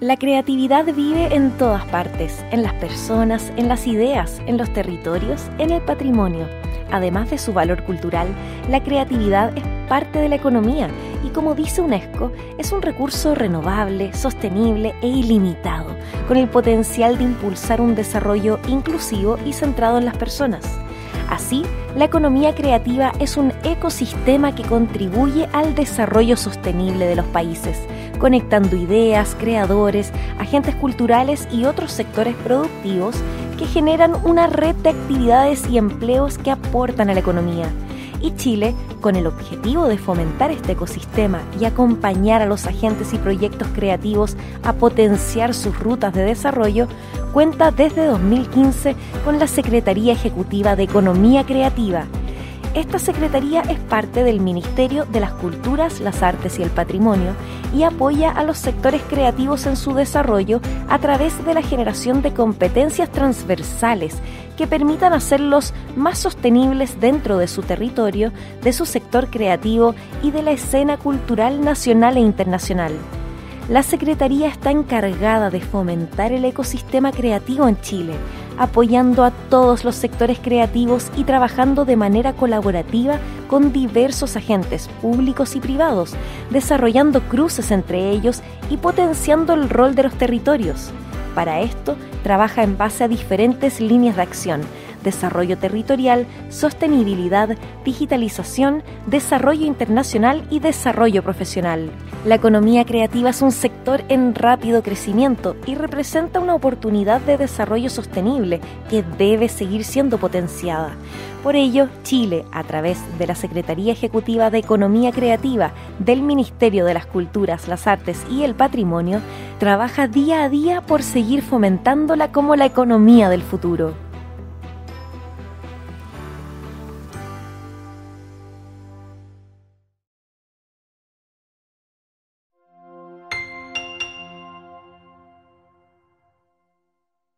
La creatividad vive en todas partes, en las personas, en las ideas, en los territorios, en el patrimonio. Además de su valor cultural, la creatividad es parte de la economía y como dice UNESCO, es un recurso renovable, sostenible e ilimitado, con el potencial de impulsar un desarrollo inclusivo y centrado en las personas. Así, la economía creativa es un ecosistema que contribuye al desarrollo sostenible de los países, conectando ideas, creadores, agentes culturales y otros sectores productivos que generan una red de actividades y empleos que aportan a la economía. Y Chile, con el objetivo de fomentar este ecosistema y acompañar a los agentes y proyectos creativos a potenciar sus rutas de desarrollo, cuenta desde 2015 con la Secretaría Ejecutiva de Economía Creativa, esta Secretaría es parte del Ministerio de las Culturas, las Artes y el Patrimonio y apoya a los sectores creativos en su desarrollo a través de la generación de competencias transversales que permitan hacerlos más sostenibles dentro de su territorio, de su sector creativo y de la escena cultural nacional e internacional. La Secretaría está encargada de fomentar el ecosistema creativo en Chile, apoyando a todos los sectores creativos y trabajando de manera colaborativa con diversos agentes públicos y privados, desarrollando cruces entre ellos y potenciando el rol de los territorios. Para esto, trabaja en base a diferentes líneas de acción, desarrollo territorial, sostenibilidad, digitalización, desarrollo internacional y desarrollo profesional. La economía creativa es un sector en rápido crecimiento y representa una oportunidad de desarrollo sostenible que debe seguir siendo potenciada. Por ello, Chile, a través de la Secretaría Ejecutiva de Economía Creativa del Ministerio de las Culturas, las Artes y el Patrimonio, trabaja día a día por seguir fomentándola como la economía del futuro.